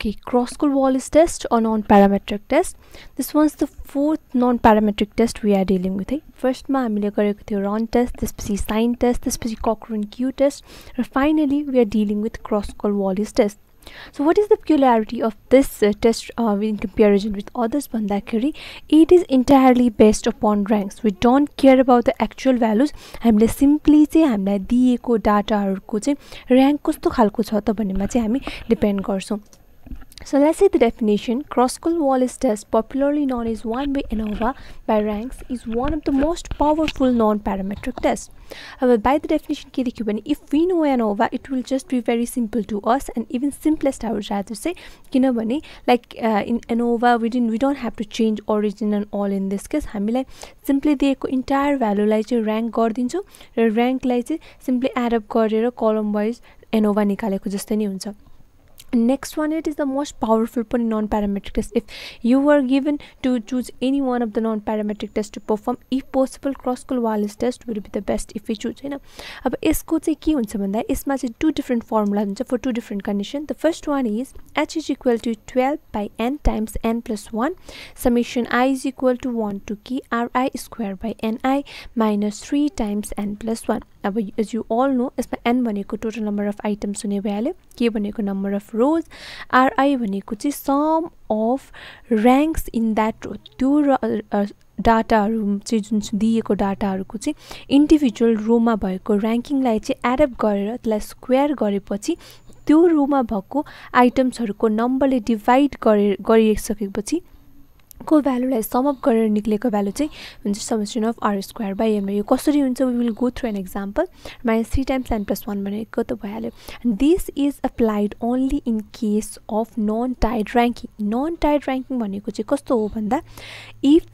Okay, cross-school Wallace test or non-parametric test. This one's the fourth non-parametric test we are dealing with है फर्स्टमा हामीले गरेको थियो run test त्यसपछि sign test त्यसपछि कक्रोन क्यू टेस्ट र finally we are dealing with Kruskal Wallis test so what is the this uh, test uh, in comparison with others भन्दाखेरि it is entirely based upon ranks we don't care about the actual values हामीले simply चाहिँ हामीलाई दिएको डाटाहरूको चाहिँ rank कस्तो खालको छ त भन्नेमा चाहिँ हामी डिपेन्ड गर्छौँ So let's say the definition Kroskal Wallis test, popularly known as 1 by ANOVA by ranks, is one of the most powerful non-parametric tests. However, by the definition if we know ANOVA, it will just be very simple to us and even simplest I would rather say like uh, in ANOVA we didn't we don't have to change origin and all in this case हामीलाई simply दिएको entire भ्यालुलाई चाहिँ rank गरिदिन्छौँ र चाहिँ simply add up गरेर कलम wise एनोभा निकालेको जस्तै नै हुन्छ next one it is the most powerful non-parametric test if you were given to choose any one of the non-parametric test to perform if possible cross Wallis test would be the best if we choose होइन अब यसको चाहिँ के हुन्छ भन्दा यसमा चाहिँ to different formula हुन्छ for two different condition the first one is H is equal to twelve by N times N plus one summation I is equal to one to K RI square by NI minus three times N plus one अब as you all know यसमा an भनेको total number of items हुने भइहाल्यो। के भनेको number of rows RI भनेको चाहिँ sum of ranks in that row त्यो र डाटाहरू चाहिँ जुन दिएको डाटाहरूको चाहिँ इन्डिभिजुअल रोमा भएको ऱ्याङ्किङलाई चाहिँ एडप गरेर त्यसलाई स्क्वेयर गरेपछि त्यो रोमा भएको आइटम्सहरूको नम्बरले डिभाइड गरे गरिसकेपछि को भ्यालुलाई समअप गरेर निक्लेको भ्यालु चाहिँ हुन्छ summation of R square by M यो कसरी हुन्छ we will go through an example minus three times N plus one भनेको त भइहाल्यो। This is applied only in case of non tied ranking non tied ranking भनेको चाहिँ कस्तो हो भन्दा if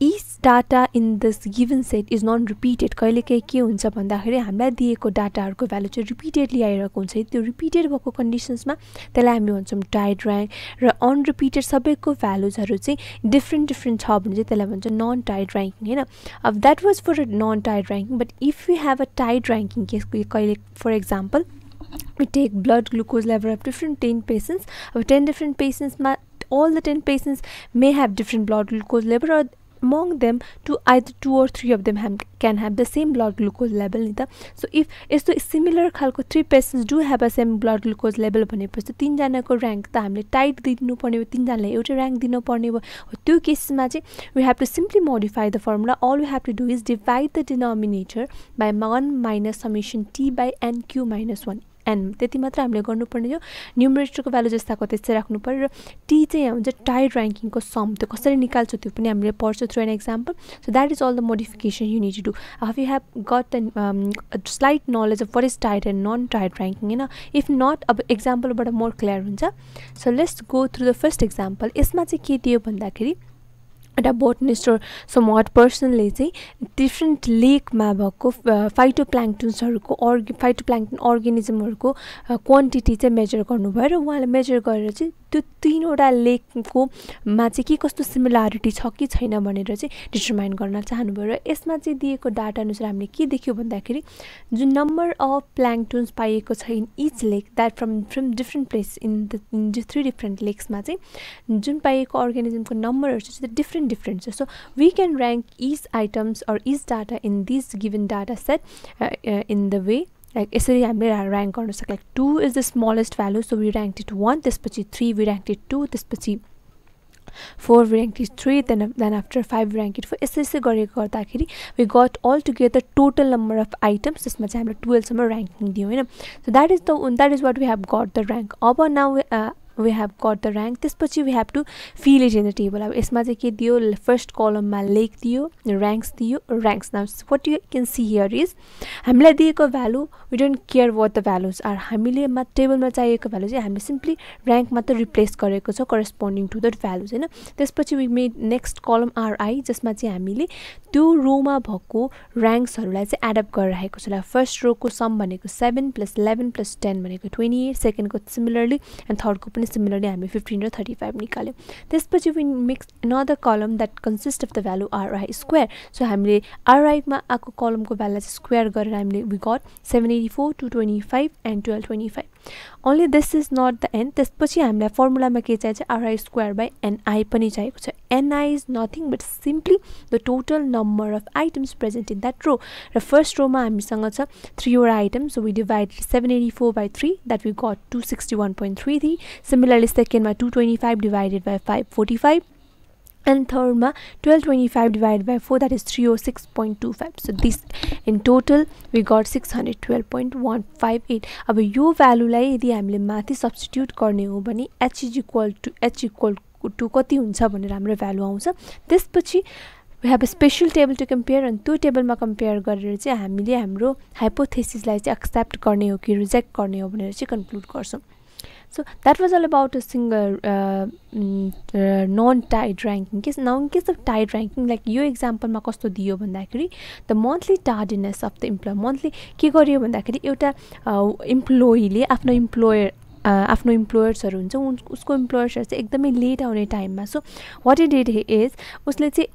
each data in this given set is non repeated कहिलेकाहीँ के हुन्छ भन्दाखेरि हामीलाई दिएको डाटाहरूको भ्यालु चाहिँ रिपिटेडली आइरहेको हुन्छ। त्यो रिपिटेड भएको कन्डिसन्समा त्यसलाई हामी भन्छौँ टाइड ऱ्याङ्क र अनरिपिटेड सबैको भ्यालुजहरू चाहिँ डिफ्रेन्ट डिफ्रेन्ट छ भने चाहिँ त्यसलाई भन्छ नन टाइड ऱ्याङ्किङ होइन? अब that was for a non tied ranking but if you have a tied ranking case कहिले for example we take blood glucose level of different 10 patients of 10 different patients all the 10 patients may have different blood glucose level or among them to either two or three of them have, can have the same blood glucose level नि त. So if यस्तो similar खालको three patients do have a same blood glucose level भनेपछि तिनजनाको rank त हामीले tight दिनुपर्ने भयो तिनजनालाई एउटै ऱ्याङ्क दिनुपर्ने भयो। त्यो केसमा चाहिँ we have to simply modify the formula all we have to do is divide the denominator by one minus summation T by N cube minus one N त्यति मात्र हामीले गर्नुपर्ने थियो न्युमरेटरको भ्यालु जस्ताको त्यस्तै राख्नु पऱ्यो र टी चाहिँ हुन्छ टाइड ऱ्याङ्किङको सम त्यो कसरी निकाल्छ त्यो पनि हामीले पढ्छौँ through an example so that is all the modification you need to do hope you have got an slight knowledge of what is tied and non tied ranking होइन इफ नट अब एक्जाम्पलबाट मोर क्लियर हुन्छ। So let's go through the first example यसमा चाहिँ के दियो भन्दाखेरि एउटा बोटनिस्ट सम वाट पर्सनले चाहिँ डिफ्रेन्ट लेकमा भएको फाइटो प्लाङ्टन्सहरूको अर्ग फाइटो प्लाङ्टन अर्ग्यानिजमहरूको क्वान्टिटी चाहिँ मेजर गर्नुभयो र उहाँले मेजर गरेर चाहिँ त्यो तिनवटा लेकको मा चाहिँ के कस्तो सिमिलारिटी छ कि छैन भनेर चाहिँ डिटर्माइन गर्न चाहनुभयो र यसमा चाहिँ दिएको डाटा अनुसार हामीले के देख्यो भन्दाखेरि जुन नम्बर अफ प्लाङ्टोन्स पाइएको छ in each lake that from from different place in the three different लेक्समा चाहिँ जुन पाइएको अर्ग्यानिजमको नम्बरहरू चाहिँ डिफ्रेन्ट डिफ्रेन्ट छ so we can rank each items or each data in this given data set in the way like यसरी हामीले rank गर्न सक्छ like two is the smallest value so we rank it one त्यसपछि three we rank it two त्यसपछि four rank it three then then after five rank it four यसरी यसरी गरेको गर्दाखेरि we got altogether total number of items त्यसमा चाहिँ हामीले टुवेल्भसम्म ऱ्याङ्किङ दियौँ होइन so that is the that is what we have got the rank अब now we have got the rank त्यसपछि we have to fill it in the table अब यसमा चाहिँ के दियो? फर्स्ट कलममा लेक दियो ऱ्याङ्क्स दियो ranks now what you can see here is हामीलाई दिएको value we don't care what the values are हामीले मा टेबलमा चाहिएको भ्यालु चाहिँ हामीले सिम्पली ऱ्याङ्क मात्र रिप्लेस गरेको छ करेस्पोन्डिङ टु द भ्यालुज होइन? त्यसपछि we made next column R I जसमा चाहिँ हामीले त्यो रोमा भएको ऱ्याङ्क्सहरूलाई चाहिँ एडप्ट गरिरहेको छ. फर्स्ट रोको सम भनेको seven plus eleven plus ten भनेको ट्वेन्टी एट सेकेन्डको सिमिलरली एन्ड थर्डको पनि सिमिलरली हामी फिफ्टिन र थर्टी फाइभ निकाल्यौँ त्यसपछि we mix another column that consist of the value R I square so हामीले आरआईमा आएको कलमको भ्यालुलाई स्क्वायर गरेर हामीले we got seven eighty four two twenty five and twelve twenty five only this is not the end त्यसपछि हामीलाई फर्मुलामा के चाहिन्छ आरआई स्क्वायर बाई एनआई पनि चाहिएको छ। N I is nothing but simply the total number of items present in that row र first रोमा हामीसँग छ थ्रीवटा items we divide seven eighty four by three that we got two sixty one point three three similarly सेकेन्डमा two twenty five divided by five forty five and third ma 1225 divided by 4 that is 306.25 so this in total we got 612.158 अब यो भ्यालुलाई यदि हामीले माथि substitute गर्ने हो भने H is equal to H equal to कति हुन्छ भनेर हाम्रो भ्यालु आउँछ। त्यसपछि we have a special table to compare अनि त्यो टेबलमा कम्पेयर गरेर चाहिँ हामीले हाम्रो हाइपोथेसिसलाई चाहिँ एक्सेप्ट गर्ने हो कि रिजेक्ट गर्ने हो भनेर चाहिँ कन्क्लुड गर्छौँ। So that was all about a single uh, mm, uh, non-tied ranking case now in case of tied ranking like यो एक्जाम्पलमा कस्तो दियो भन्दाखेरि the monthly tardiness of the employee monthly के गर्यो भन्दाखेरि एउटा इम्प्लोइले आफ्नो इम्प्लोयर आफ्नो इम्प्लोयर्सहरू हुन्छ उसको इम्प्लोयर्सहरू चाहिँ एकदमै लेट आउने टाइममा so what it did is उसले चाहिँ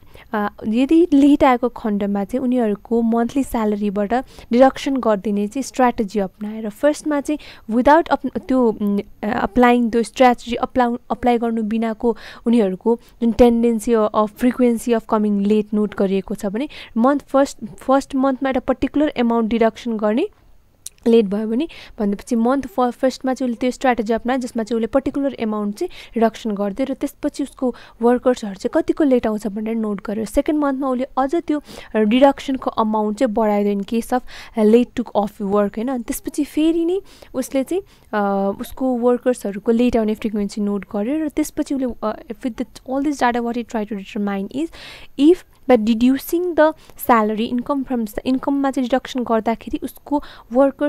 यदि लेट आएको खण्डमा चाहिँ उनीहरूको मन्थली स्यालेरीबाट डिडक्सन गरिदिने चाहिँ स्ट्राटेजी अप्नाएर फर्स्टमा चाहिँ विदाउट अप त्यो अप्लाइङ त्यो स्ट्राटेजी अप्लाउ अप्लाई गर्नु बिनाको उनीहरूको जुन tendency of frequency of coming late note गरिएको छ भने मन्थ फर्स्ट फर्स्ट मन्थमा एउटा पर्टिकुलर एमाउन्ट डिडक्सन गर्ने लेट भयो भने भनेपछि मन्थ फ फर्स्टमा चाहिँ उसले त्यो स्ट्राटेजी अप्नायो जसमा चाहिँ उसले पर्टिकुलर एमाउन्ट चाहिँ रिडक्सन गरिदियो र त्यसपछि उसको वर्कर्सहरू चाहिँ कतिको लेट आउँछ भनेर नोट गर्यो। सेकेन्ड मन्थमा उसले अझ त्यो डिडक्सनको अमाउन्ट चाहिँ बढाइदियो in case of late took of work होइन? अनि त्यसपछि फेरि नै उसले चाहिँ उसको वर्कर्सहरूको लेट आउने फ्रिक्वेन्सी नोट गर्यो र त्यसपछि उसले with the all this data what it try to determine is if but deducing the salary income from इन्कममा चाहिँ डिडक्सन गर्दाखेरि उसको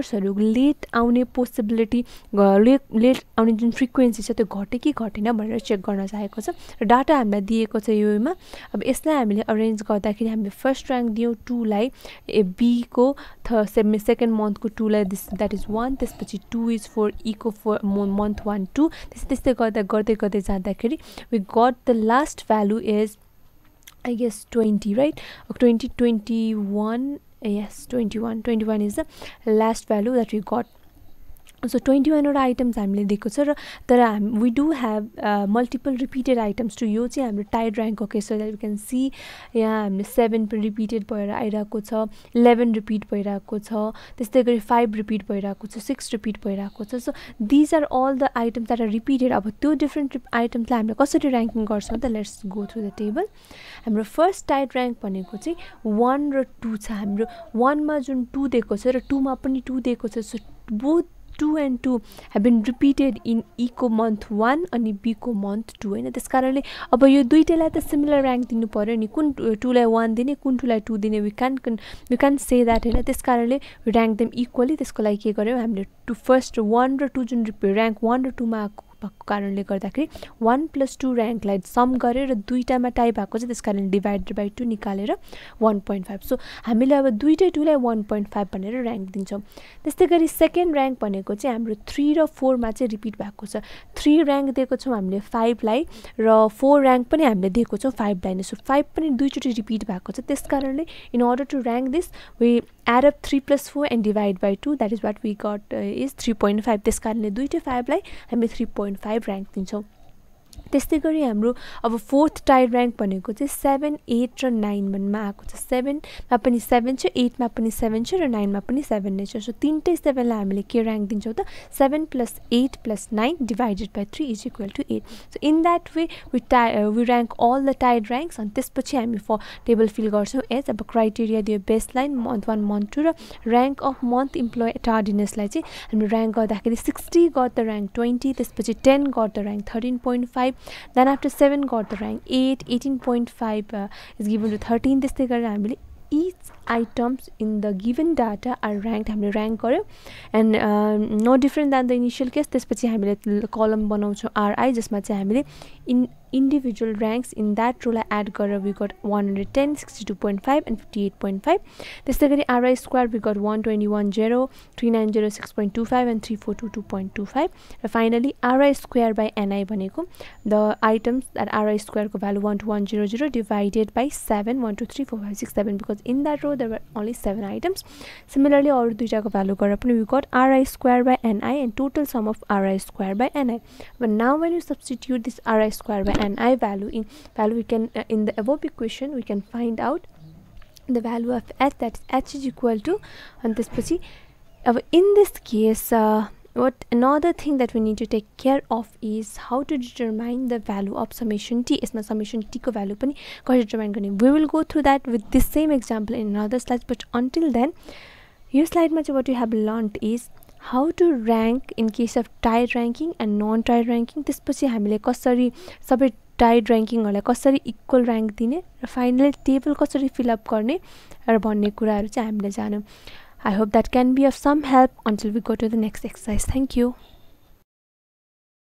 वर्कर्सहरू लेट आउने पोसिबिलिटी लेट लेट आउने जुन फ्रिक्वेन्सी छ त्यो घट्यो कि घटेन भनेर चेक गर्न चाहेको छ र डाटा हामीलाई दिएको छ योमा। अब यसलाई हामीले अरेन्ज गर्दाखेरि हामीले फर्स्ट ऱ्याङ्क दियौँ टूलाई ए बीको थ सेमे सेकेन्ड मन्थको टूलाई दिस द्याट इज वान त्यसपछि two is four each four month one two त्यस्तै त्यस्तै गर्दा गर्दै गर्दै जाँदाखेरि we got the last value is I guess 20 right? 2021 yes 21 21 is the last value that we got so twenty वानवटा items हामीले दिएको छ र तर हाम we do have multiple repeated items to यो चाहिँ हाम्रो टाइड ऱ्याङ्कको केस हो यु क्यान सी यहाँ हामीले सेभेन रिपिटेड भएर आइरहेको छ इलेभेन रिपिट भइरहेको छ त्यस्तै गरी फाइभ रिपिट भइरहेको छ सिक्स रिपिट भइरहेको छ. So these are all the items that are repeated अब त्यो डिफ्रेन्ट आइटम्सलाई हामीले कसरी ऱ्याङ्किङ गर्छौँ त? Let's go through the table हाम्रो फर्स्ट टाइड ऱ्याङ्क भनेको चाहिँ वान र टू छ. हाम्रो वानमा जुन टू दिएको छ र टूमा पनि टू दिएको छ. So both two and two have been repeated in each month one अनि बीको मन्थ टू होइन? त्यस कारणले अब यो दुइटैलाई त सिमिलर ऱ्याङ्क दिनु पऱ्यो नि। कुन टूलाई वान दिने कुन टूलाई टू दिने? We can we can say that होइन? त्यस कारणले ऱ्याङ्क देम इक्वली त्यसको लागि के गर्यौँ? हामीले टु फर्स्ट वान र टू जुन ऱ्याङ्क वान र टूमा आएको भएको कारणले गर्दाखेरि वान प्लस टू ऱ्याङ्कलाई सम गरेर दुईवटामा टाइ भएको छ त्यस कारण डिभाइडेड बाई टू निकालेर वान पोइन्ट फाइभ सो हामीले अब दुइटै टूलाई वान पोइन्ट फाइभ भनेर ऱ्याङ्क दिन्छौँ। त्यस्तै गरी सेकेन्ड ऱ्याङ्क भनेको चाहिँ हाम्रो थ्री र फोरमा चाहिँ रिपिट भएको छ। थ्री ऱ्याङ्क दिएको छौँ हामीले फाइभलाई र फोर ऱ्याङ्क पनि हामीले दिएको छौँ फाइभलाई नै। सो फाइभ पनि दुईचोटि रिपिट भएको छ। त्यस कारणले in order to rank this we add up three plus four and divide by two that is what we got is three point five त्यस कारणले दुइटै फाइभलाई हामी थ्री पोइन्ट फाइभ ऱ्याङ्क दिन्छौँ। त्यस्तै गरी हाम्रो अब फोर्थ टायर ऱ्याङ्क भनेको चाहिँ सेभेन एट र नाइनमा आएको छ। सेभेनमा पनि सेभेन छ एटमा पनि सेभेन छ र नाइनमा पनि सेभेन नै छ। सो तिनटै सेभेनलाई हामीले के ऱ्याङ्क दिन्छौँ त? Seven plus eight plus nine divided by three is equal to eight. So in that way we tie we rank all the tied ranks अनि त्यसपछि हामी फ टेबल फिल गर्छौँ एज अब क्राइटेरिया दियो best line month one month two र rank of month employee टार्डिनेसलाई चाहिँ हामी ऱ्याङ्क गर्दाखेरि sixty got the rank twenty त्यसपछि ten got the rank thirteen point five then after seven got the rank eight eighteen point five is given to thirteen त्यस्तै गरेर हामीले each items in the given data are rank हामीले rank गऱ्यौँ and no different than the initial case त्यसपछि हामीले column बनाउँछौँ RI जसमा चाहिँ हामीले in individual ranks in that row लाई एड गरेर we got one hundred ten sixty two point five and fifty eight point five त्यस्तै गरी R I square we got one twenty one zero three nine zero six point two five and three four two two point two five र finally R I square by N I भनेको the items that R I स्क्वायरको value one two one zero zero divided by seven one two three four five six seven because in that row there are only seven items similarly अरू दुइटाको value गरेर पनि we got R I square by N I and total sum of R I square by N I but now when you substitute this ri square by ni value in value we can uh, in the above equation we can find out the value of h that is h is equal to and this uh, in this case uh, what another thing that we need to take care of is how to determine the value of summation t is my summation t ko value pani determine garne we will go through that with this same example in another slide but until then यो स्लाइडमा चाहिँ what you have learned is how to rank in case of tied ranking and non tied ranking त्यसपछि हामीले कसरी सबै tied ऱ्याङ्किङहरूलाई कसरी equal rank दिने र finally table कसरी फिलअप गर्ने र भन्ने कुराहरू चाहिँ हामीले जान्यौँ I hope that can be of some help until we go to the next exercise. Thank you.